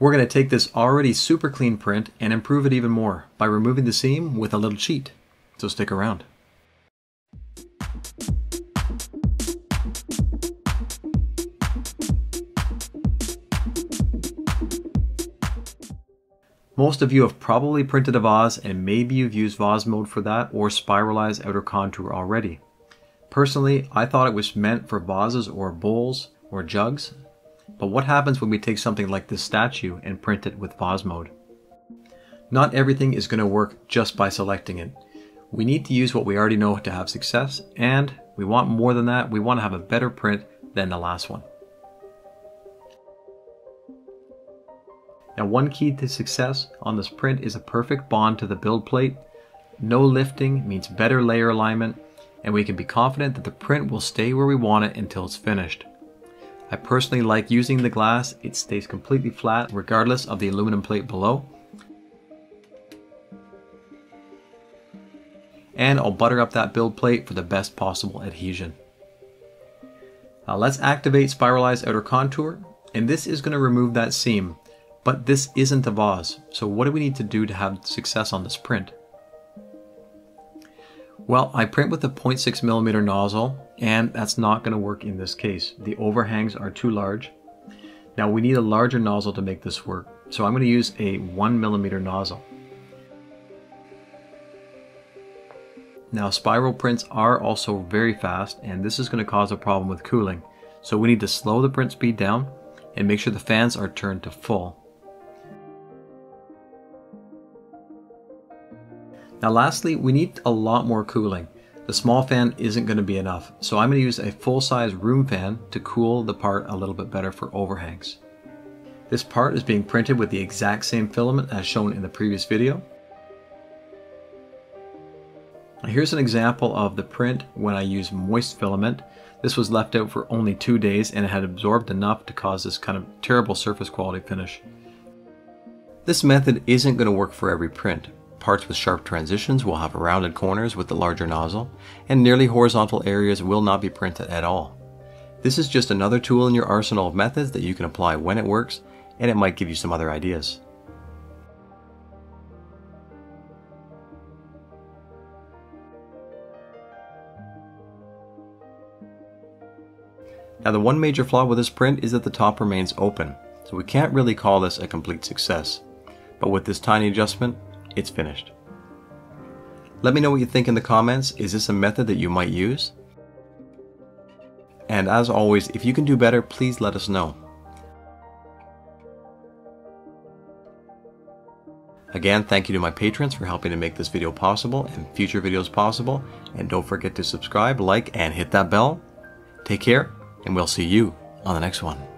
We're going to take this already super clean print and improve it even more by removing the seam with a little cheat. So stick around. Most of you have probably printed a vase and maybe you've used vase mode for that or spiralized outer contour already. Personally, I thought it was meant for vases or bowls or jugs, but what happens when we take something like this statue and print it with vase mode? Not everything is going to work just by selecting it. We need to use what we already know to have success, and we want more than that, we want to have a better print than the last one. Now one key to success on this print is a perfect bond to the build plate. No lifting means better layer alignment and we can be confident that the print will stay where we want it until it's finished. I personally like using the glass, it stays completely flat regardless of the aluminum plate below. And I'll butter up that build plate for the best possible adhesion. Now let's activate Spiralize Outer Contour, and this is going to remove that seam. But this isn't a vase, so what do we need to do to have success on this print? Well, I print with a 0.6 millimeter nozzle, and that's not going to work in this case. The overhangs are too large. Now we need a larger nozzle to make this work, so I'm going to use a 1 millimeter nozzle. Now spiral prints are also very fast, and this is going to cause a problem with cooling. So we need to slow the print speed down and make sure the fans are turned to full. Now lastly, we need a lot more cooling. The small fan isn't going to be enough, so I'm going to use a full-size room fan to cool the part a little bit better for overhangs. This part is being printed with the exact same filament as shown in the previous video. Here's an example of the print when I use moist filament. This was left out for only two days and it had absorbed enough to cause this kind of terrible surface quality finish. This method isn't going to work for every print, Parts with sharp transitions will have rounded corners with the larger nozzle, and nearly horizontal areas will not be printed at all. This is just another tool in your arsenal of methods that you can apply when it works, and it might give you some other ideas. Now the one major flaw with this print is that the top remains open, so we can't really call this a complete success. But with this tiny adjustment, it's finished. Let me know what you think in the comments. Is this a method that you might use? And as always, if you can do better, please let us know. Again, thank you to my patrons for helping to make this video possible and future videos possible. And don't forget to subscribe, like, and hit that bell. Take care, and we'll see you on the next one.